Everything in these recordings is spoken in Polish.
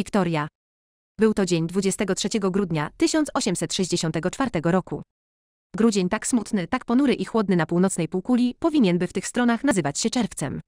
Wiktoria. Był to dzień 23 grudnia 1864 roku. Grudzień tak smutny, tak ponury i chłodny na północnej półkuli powinien by w tych stronach nazywać się czerwcem.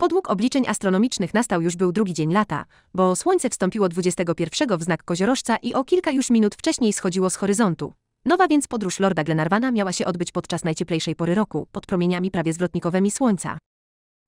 Podług obliczeń astronomicznych nastał już był drugi dzień lata, bo słońce wstąpiło 21 w znak koziorożca i o kilka już minut wcześniej schodziło z horyzontu. Nowa więc podróż Lorda Glenarvana miała się odbyć podczas najcieplejszej pory roku, pod promieniami prawie zwrotnikowymi słońca.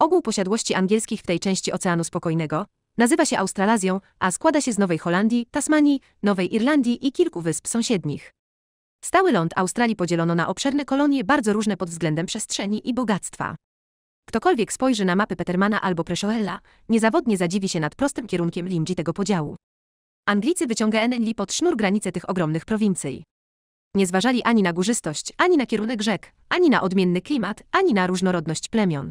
Ogół posiadłości angielskich w tej części Oceanu Spokojnego nazywa się Australazją, a składa się z Nowej Holandii, Tasmanii, Nowej Irlandii i kilku wysp sąsiednich. Stały ląd Australii podzielono na obszerne kolonie bardzo różne pod względem przestrzeni i bogactwa. Ktokolwiek spojrzy na mapy Petermana albo Preshoella, niezawodnie zadziwi się nad prostym kierunkiem limdzi tego podziału. Anglicy wyciągnęli pod sznur granice tych ogromnych prowincji. Nie zważali ani na górzystość, ani na kierunek rzek, ani na odmienny klimat, ani na różnorodność plemion.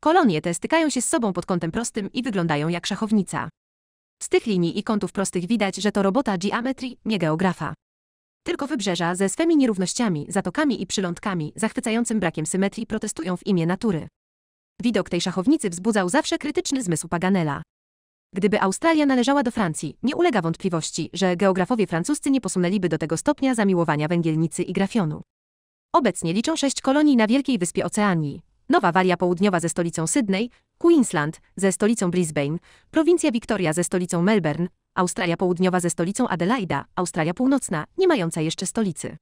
Kolonie te stykają się z sobą pod kątem prostym i wyglądają jak szachownica. Z tych linii i kątów prostych widać, że to robota geometrii, nie geografa. Tylko wybrzeża ze swymi nierównościami, zatokami i przylądkami, zachwycającym brakiem symetrii protestują w imię natury. Widok tej szachownicy wzbudzał zawsze krytyczny zmysł Paganela. Gdyby Australia należała do Francji, nie ulega wątpliwości, że geografowie francuscy nie posunęliby do tego stopnia zamiłowania węgielnicy i grafionu. Obecnie liczą sześć kolonii na Wielkiej Wyspie Oceanii. Nowa Walia Południowa ze stolicą Sydney, Queensland ze stolicą Brisbane, prowincja Victoria ze stolicą Melbourne, Australia Południowa ze stolicą Adelaida, Australia Północna, nie mająca jeszcze stolicy.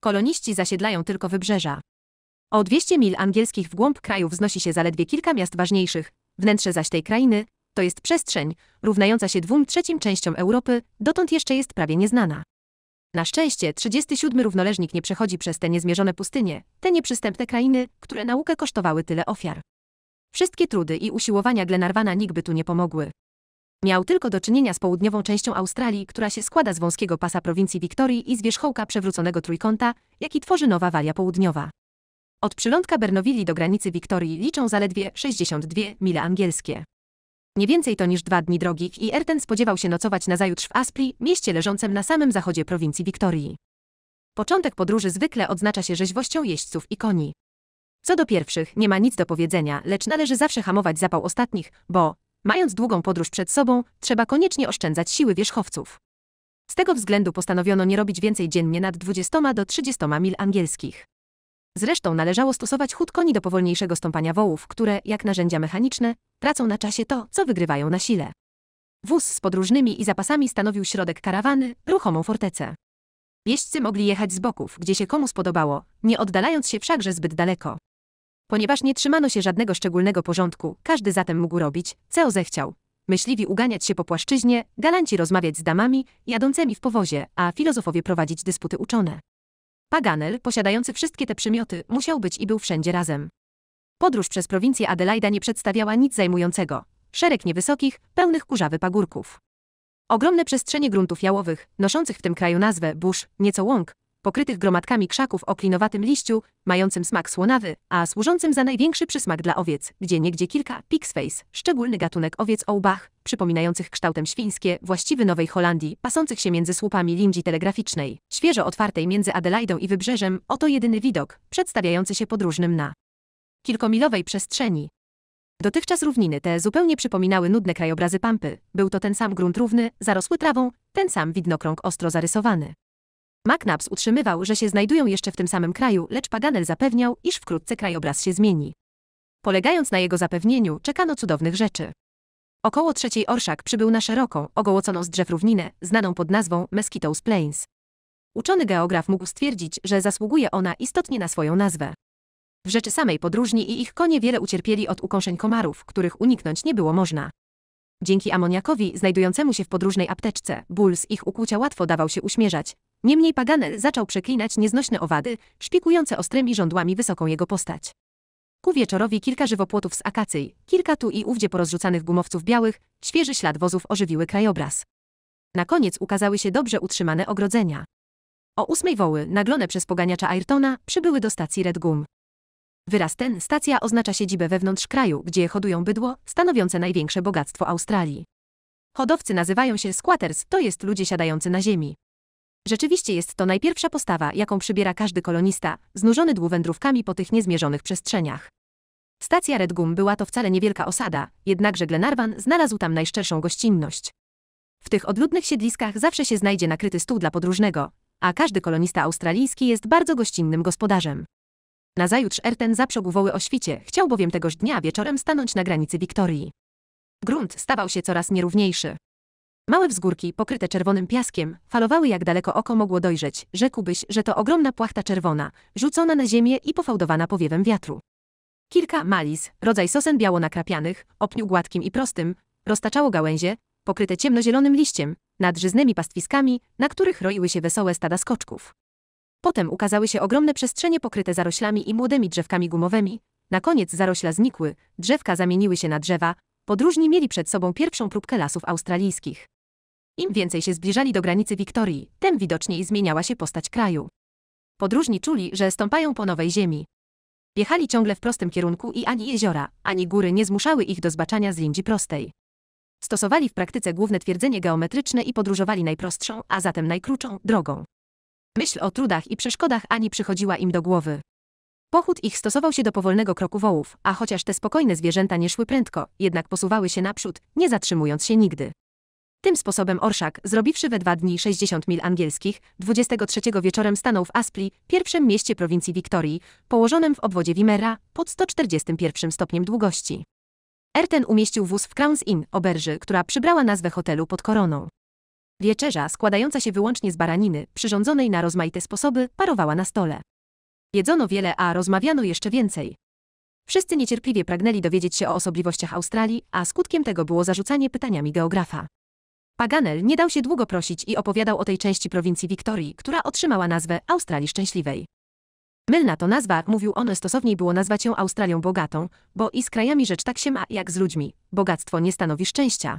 Koloniści zasiedlają tylko wybrzeża. O 200 mil angielskich w głąb kraju wznosi się zaledwie kilka miast ważniejszych, wnętrze zaś tej krainy, to jest przestrzeń, równająca się dwóm trzecim częściom Europy, dotąd jeszcze jest prawie nieznana. Na szczęście 37 równoleżnik nie przechodzi przez te niezmierzone pustynie, te nieprzystępne krainy, które naukę kosztowały tyle ofiar. Wszystkie trudy i usiłowania Glenarvana nigdy tu nie pomogły. Miał tylko do czynienia z południową częścią Australii, która się składa z wąskiego pasa prowincji Wiktorii i z wierzchołka przewróconego trójkąta, jaki tworzy Nowa Walia Południowa. Od przylądka Bernowilli do granicy Wiktorii liczą zaledwie 62 mile angielskie. Nie więcej to niż dwa dni drogich i Erten spodziewał się nocować nazajutrz w Aspri, mieście leżącym na samym zachodzie prowincji Wiktorii. Początek podróży zwykle odznacza się rzeźwością jeźdźców i koni. Co do pierwszych, nie ma nic do powiedzenia, lecz należy zawsze hamować zapał ostatnich, bo, mając długą podróż przed sobą, trzeba koniecznie oszczędzać siły wierzchowców. Z tego względu postanowiono nie robić więcej dziennie nad 20 do 30 mil angielskich. Zresztą należało stosować chód koni do powolniejszego stąpania wołów, które, jak narzędzia mechaniczne, tracą na czasie to, co wygrywają na sile. Wóz z podróżnymi i zapasami stanowił środek karawany, ruchomą fortecę. Jeźdźcy mogli jechać z boków, gdzie się komu spodobało, nie oddalając się wszakże zbyt daleko. Ponieważ nie trzymano się żadnego szczególnego porządku, każdy zatem mógł robić, co zechciał. Myśliwi uganiać się po płaszczyźnie, galanci rozmawiać z damami, jadącymi w powozie, a filozofowie prowadzić dysputy uczone. Paganel, posiadający wszystkie te przymioty, musiał być i był wszędzie razem. Podróż przez prowincję Adelaida nie przedstawiała nic zajmującego. Szereg niewysokich, pełnych kurzawy pagórków. Ogromne przestrzenie gruntów jałowych, noszących w tym kraju nazwę burz, nieco łąk, pokrytych gromadkami krzaków o klinowatym liściu, mającym smak słonawy, a służącym za największy przysmak dla owiec, gdzie niegdzie kilka pixface, szczególny gatunek owiec o łbach, przypominających kształtem świńskie, właściwy Nowej Holandii, pasących się między słupami linii telegraficznej, świeżo otwartej między Adelaidą i Wybrzeżem, oto jedyny widok, przedstawiający się podróżnym na kilkomilowej przestrzeni. Dotychczas równiny te zupełnie przypominały nudne krajobrazy Pampy. Był to ten sam grunt równy, zarosły trawą, ten sam widnokrąg ostro zarysowany. McNabbs utrzymywał, że się znajdują jeszcze w tym samym kraju, lecz Paganel zapewniał, iż wkrótce krajobraz się zmieni. Polegając na jego zapewnieniu, czekano cudownych rzeczy. Około trzeciej orszak przybył na szeroką, ogołoconą z drzew równinę, znaną pod nazwą Mosquitoes Plains. Uczony geograf mógł stwierdzić, że zasługuje ona istotnie na swoją nazwę. W rzeczy samej podróżni i ich konie wiele ucierpieli od ukąszeń komarów, których uniknąć nie było można. Dzięki amoniakowi znajdującemu się w podróżnej apteczce, ból z ich ukłucia łatwo dawał się uśmierzać. Niemniej Paganel zaczął przeklinać nieznośne owady, szpikujące ostrymi żądłami wysoką jego postać. Ku wieczorowi kilka żywopłotów z akacyj, kilka tu i ówdzie porozrzucanych gumowców białych, świeży ślad wozów ożywiły krajobraz. Na koniec ukazały się dobrze utrzymane ogrodzenia. O ósmej woły, naglone przez poganiacza Ayrtona, przybyły do stacji Red Gum. Wyraz ten stacja oznacza siedzibę wewnątrz kraju, gdzie hodują bydło, stanowiące największe bogactwo Australii. Hodowcy nazywają się squatters, to jest ludzie siadający na ziemi. Rzeczywiście jest to najpierwsza postawa, jaką przybiera każdy kolonista, znużony długowędrówkami po tych niezmierzonych przestrzeniach. Stacja Red Gum była to wcale niewielka osada, jednakże Glenarvan znalazł tam najszczerszą gościnność. W tych odludnych siedliskach zawsze się znajdzie nakryty stół dla podróżnego, a każdy kolonista australijski jest bardzo gościnnym gospodarzem. Nazajutrz Erten zaprzógł woły o świcie, chciał bowiem tegoż dnia wieczorem stanąć na granicy Wiktorii. Grunt stawał się coraz nierówniejszy. Małe wzgórki, pokryte czerwonym piaskiem, falowały jak daleko oko mogło dojrzeć. Rzekłbyś, że to ogromna płachta czerwona, rzucona na ziemię i pofałdowana powiewem wiatru. Kilka malis, rodzaj sosen biało-nakrapianych, o pniu gładkim i prostym, roztaczało gałęzie, pokryte ciemnozielonym liściem, nad żyznymi pastwiskami, na których roiły się wesołe stada skoczków. Potem ukazały się ogromne przestrzenie pokryte zaroślami i młodymi drzewkami gumowymi. Na koniec zarośla znikły, drzewka zamieniły się na drzewa, podróżni mieli przed sobą pierwszą próbkę lasów australijskich. Im więcej się zbliżali do granicy Wiktorii, tym widoczniej zmieniała się postać kraju. Podróżni czuli, że stąpają po nowej ziemi. Jechali ciągle w prostym kierunku i ani jeziora, ani góry nie zmuszały ich do zbaczania z linii prostej. Stosowali w praktyce główne twierdzenie geometryczne i podróżowali najprostszą, a zatem najkrótszą, drogą. Myśl o trudach i przeszkodach ani przychodziła im do głowy. Pochód ich stosował się do powolnego kroku wołów, a chociaż te spokojne zwierzęta nie szły prędko, jednak posuwały się naprzód, nie zatrzymując się nigdy. Tym sposobem Orszak, zrobiwszy we dwa dni 60 mil angielskich, 23 wieczorem stanął w Aspli, pierwszym mieście prowincji Wiktorii, położonym w obwodzie Wimera, pod 141 stopniem długości. Erten umieścił wóz w Crowns Inn, oberży, która przybrała nazwę hotelu pod koroną. Wieczerza, składająca się wyłącznie z baraniny, przyrządzonej na rozmaite sposoby, parowała na stole. Jedzono wiele, a rozmawiano jeszcze więcej. Wszyscy niecierpliwie pragnęli dowiedzieć się o osobliwościach Australii, a skutkiem tego było zarzucanie pytaniami geografa. Paganel nie dał się długo prosić i opowiadał o tej części prowincji Wiktorii, która otrzymała nazwę Australii Szczęśliwej. Mylna to nazwa, mówił on, stosowniej było nazwać ją Australią bogatą, bo i z krajami rzecz tak się ma, jak z ludźmi. Bogactwo nie stanowi szczęścia.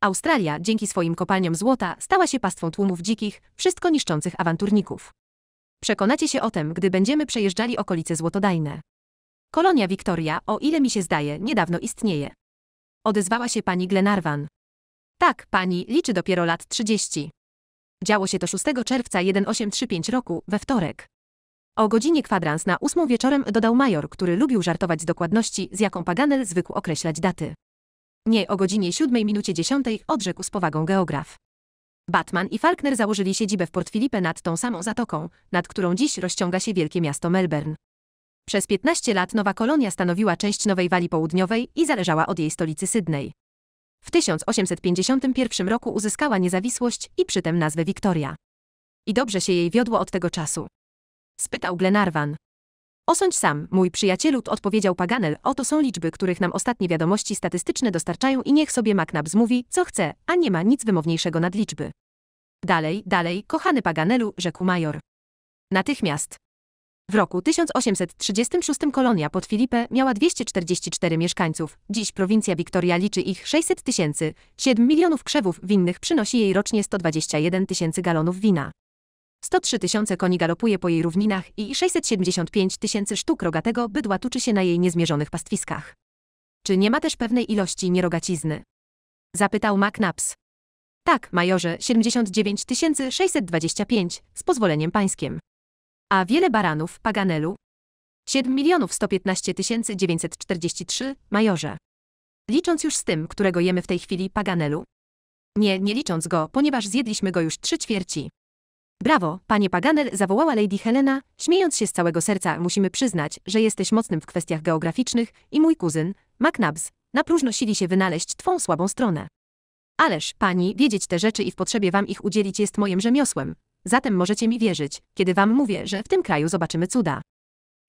Australia, dzięki swoim kopalniom złota, stała się pastwą tłumów dzikich, wszystko niszczących awanturników. Przekonacie się o tym, gdy będziemy przejeżdżali okolice złotodajne. Kolonia Victoria, o ile mi się zdaje, niedawno istnieje. Odezwała się pani Glenarvan. Tak, pani, liczy dopiero lat 30. Działo się to 6 czerwca 1835 roku, we wtorek. O godzinie kwadrans na ósmą wieczorem dodał major, który lubił żartować z dokładności, z jaką Paganel zwykł określać daty. Nie o godzinie 7 minucie 10 odrzekł z powagą geograf. Batman i Falkner założyli siedzibę w Port Philippe nad tą samą zatoką, nad którą dziś rozciąga się wielkie miasto Melbourne. Przez 15 lat nowa kolonia stanowiła część Nowej Walii Południowej i zależała od jej stolicy Sydney. W 1851 roku uzyskała niezawisłość i przytem nazwę Victoria. I dobrze się jej wiodło od tego czasu. Spytał Glenarvan. Osądź sam, mój przyjacielu, odpowiedział Paganel, oto są liczby, których nam ostatnie wiadomości statystyczne dostarczają i niech sobie McNabbs mówi, co chce, a nie ma nic wymowniejszego nad liczby. Dalej, dalej, kochany Paganelu, rzekł major. Natychmiast. W roku 1836 kolonia pod Filipe miała 244 mieszkańców. Dziś prowincja Wiktoria liczy ich 600 tysięcy. 7 milionów krzewów winnych przynosi jej rocznie 121 tysięcy galonów wina. 103 tysiące koni galopuje po jej równinach i 675 tysięcy sztuk rogatego bydła tuczy się na jej niezmierzonych pastwiskach. Czy nie ma też pewnej ilości nierogacizny? Zapytał McNabbs. Tak, majorze, 79 625, z pozwoleniem pańskim. A wiele baranów, Paganelu? 7 milionów 115 943, majorze. Licząc już z tym, którego jemy w tej chwili, Paganelu? Nie, nie licząc go, ponieważ zjedliśmy go już trzy ćwierci. Brawo, panie Paganel, zawołała Lady Helena, śmiejąc się z całego serca. Musimy przyznać, że jesteś mocnym w kwestiach geograficznych i mój kuzyn, McNabbs, na próżno sili się wynaleźć twą słabą stronę. Ależ, pani, wiedzieć te rzeczy i w potrzebie wam ich udzielić jest moim rzemiosłem. Zatem możecie mi wierzyć, kiedy wam mówię, że w tym kraju zobaczymy cuda.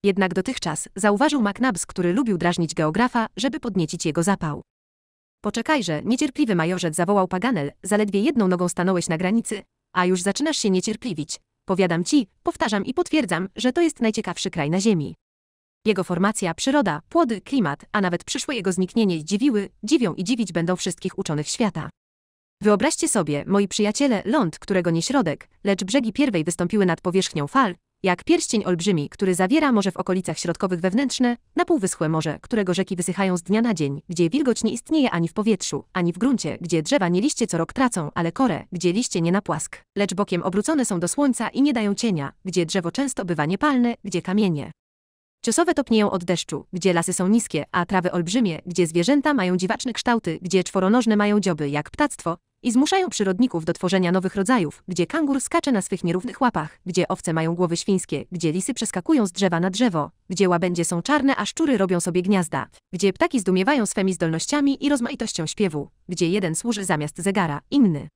Jednak dotychczas zauważył McNabbs, który lubił drażnić geografa, żeby podniecić jego zapał. Poczekajże, niecierpliwy majorzec zawołał Paganel, zaledwie jedną nogą stanąłeś na granicy, a już zaczynasz się niecierpliwić. Powiadam ci, powtarzam i potwierdzam, że to jest najciekawszy kraj na Ziemi. Jego formacja, przyroda, płody, klimat, a nawet przyszłe jego zniknienie dziwiły, dziwią i dziwić będą wszystkich uczonych świata. Wyobraźcie sobie, moi przyjaciele, ląd, którego nie środek, lecz brzegi pierwej wystąpiły nad powierzchnią fal, jak pierścień olbrzymi, który zawiera morze w okolicach środkowych wewnętrzne, na półwyschłe morze, którego rzeki wysychają z dnia na dzień, gdzie wilgoć nie istnieje ani w powietrzu, ani w gruncie, gdzie drzewa nie liście co rok tracą, ale korę, gdzie liście nie na płask, lecz bokiem obrócone są do słońca i nie dają cienia, gdzie drzewo często bywa niepalne, gdzie kamienie. Ciosowe topnieją od deszczu, gdzie lasy są niskie, a trawy olbrzymie, gdzie zwierzęta mają dziwaczne kształty, gdzie czworonożne mają dzioby jak ptactwo, i zmuszają przyrodników do tworzenia nowych rodzajów, gdzie kangur skacze na swych nierównych łapach, gdzie owce mają głowy świńskie, gdzie lisy przeskakują z drzewa na drzewo, gdzie łabędzie są czarne, a szczury robią sobie gniazda, gdzie ptaki zdumiewają swymi zdolnościami i rozmaitością śpiewu, gdzie jeden służy zamiast zegara, inny.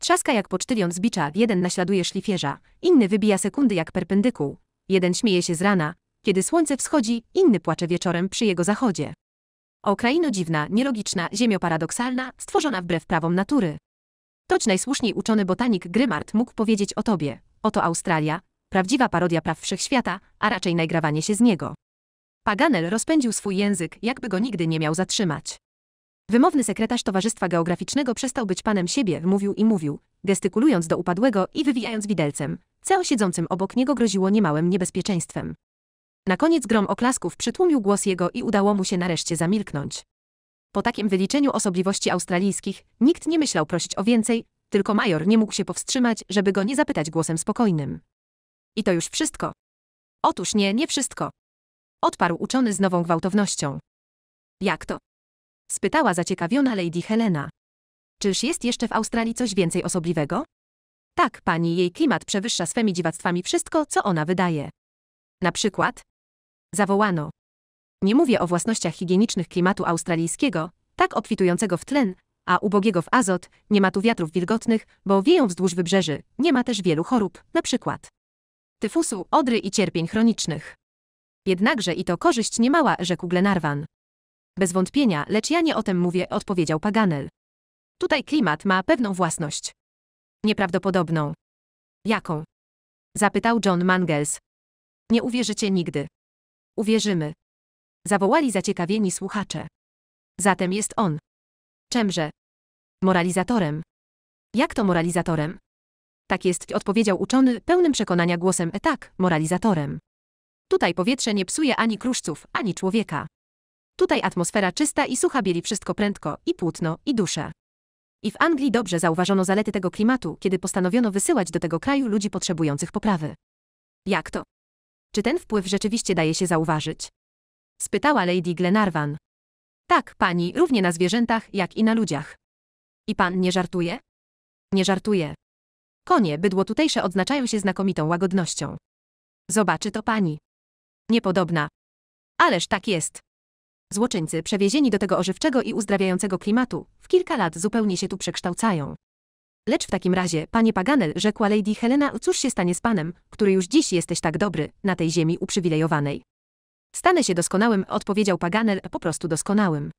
Trzaska jak pocztylion z bicza, jeden naśladuje szlifierza, inny wybija sekundy jak perpendykuł, jeden śmieje się z rana, kiedy słońce wschodzi, inny płacze wieczorem przy jego zachodzie. O dziwna, nielogiczna, ziemio paradoksalna, stworzona wbrew prawom natury. Toć najsłuszniej uczony botanik Grymart mógł powiedzieć o tobie. Oto Australia, prawdziwa parodia praw wszechświata, a raczej najgrawanie się z niego. Paganel rozpędził swój język, jakby go nigdy nie miał zatrzymać. Wymowny sekretarz Towarzystwa Geograficznego przestał być panem siebie, mówił i mówił, gestykulując do upadłego i wywijając widelcem. Co siedzącym obok niego groziło niemałym niebezpieczeństwem. Na koniec grom oklasków przytłumił głos jego i udało mu się nareszcie zamilknąć. Po takim wyliczeniu osobliwości australijskich nikt nie myślał prosić o więcej, tylko major nie mógł się powstrzymać, żeby go nie zapytać głosem spokojnym. I to już wszystko. Otóż nie, nie wszystko. Odparł uczony z nową gwałtownością. Jak to? Spytała zaciekawiona Lady Helena. Czyż jest jeszcze w Australii coś więcej osobliwego? Tak, pani, jej klimat przewyższa swymi dziwactwami wszystko, co ona wydaje. Na przykład? Zawołano. Nie mówię o własnościach higienicznych klimatu australijskiego, tak obfitującego w tlen, a ubogiego w azot, nie ma tu wiatrów wilgotnych, bo wieją wzdłuż wybrzeży, nie ma też wielu chorób, na przykład tyfusu, odry i cierpień chronicznych. Jednakże i to korzyść niemała, rzekł Glenarvan. Bez wątpienia, lecz ja nie o tym mówię, odpowiedział Paganel. Tutaj klimat ma pewną własność. Nieprawdopodobną. Jaką? Zapytał John Mangles. Nie uwierzycie nigdy. Uwierzymy. Zawołali zaciekawieni słuchacze. Zatem jest on. Czemże? Moralizatorem. Jak to moralizatorem? Tak jest, odpowiedział uczony, pełnym przekonania głosem, e tak, moralizatorem. Tutaj powietrze nie psuje ani kruszców, ani człowieka. Tutaj atmosfera czysta i sucha bieli wszystko prędko, i płótno, i duszę. I w Anglii dobrze zauważono zalety tego klimatu, kiedy postanowiono wysyłać do tego kraju ludzi potrzebujących poprawy. Jak to? Czy ten wpływ rzeczywiście daje się zauważyć? Spytała Lady Glenarvan. Tak, pani, równie na zwierzętach, jak i na ludziach. I pan nie żartuje? Nie żartuje. Konie, bydło tutejsze odznaczają się znakomitą łagodnością. Zobaczy to pani. Niepodobna. Ależ tak jest. Złoczyńcy, przewiezieni do tego ożywczego i uzdrawiającego klimatu, w kilka lat zupełnie się tu przekształcają. Lecz w takim razie, panie Paganel, rzekła Lady Helena, cóż się stanie z panem, który już dziś jesteś tak dobry, na tej ziemi uprzywilejowanej? Stanę się doskonałym, odpowiedział Paganel, po prostu doskonałym.